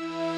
Bye.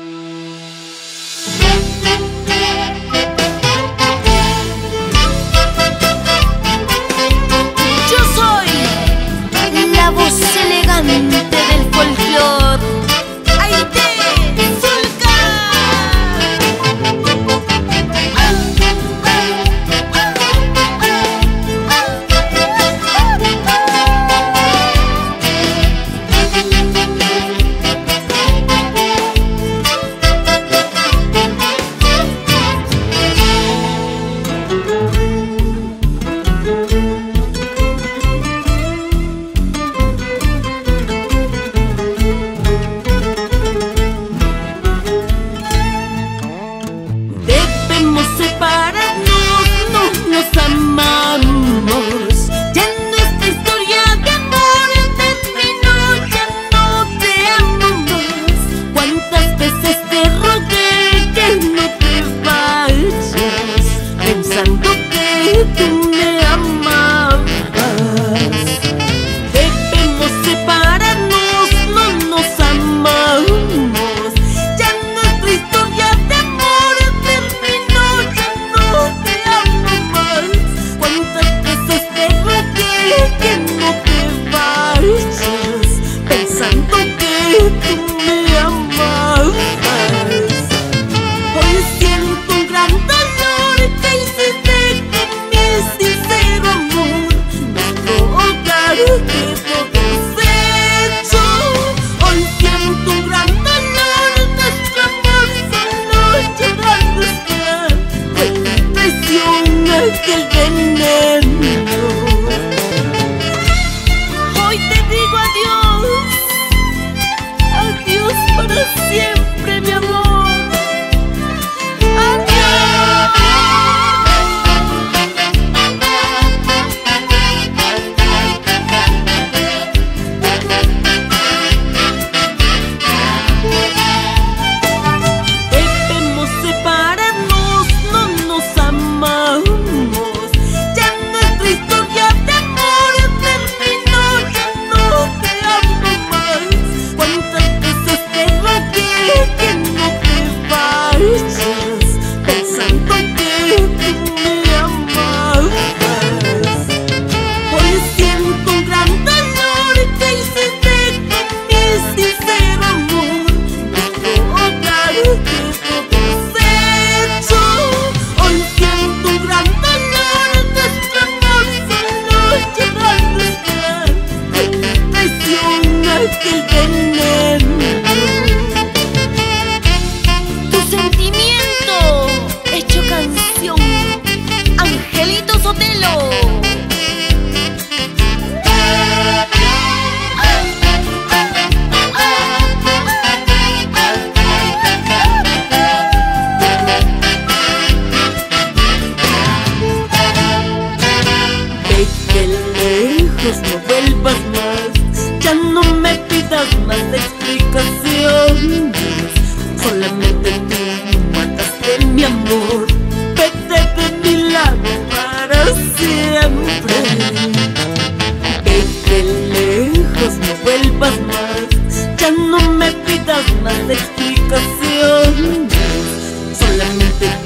gran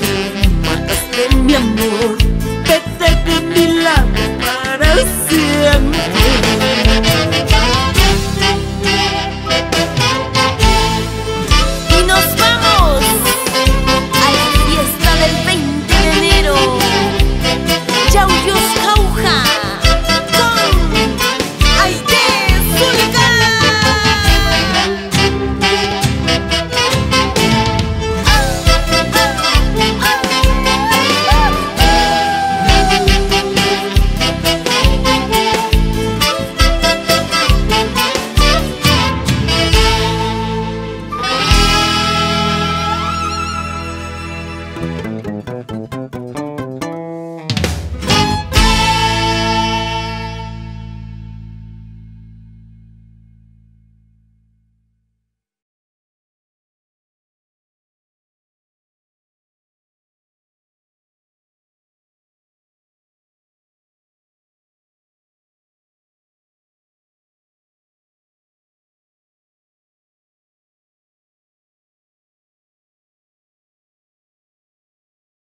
de mataste mi amor.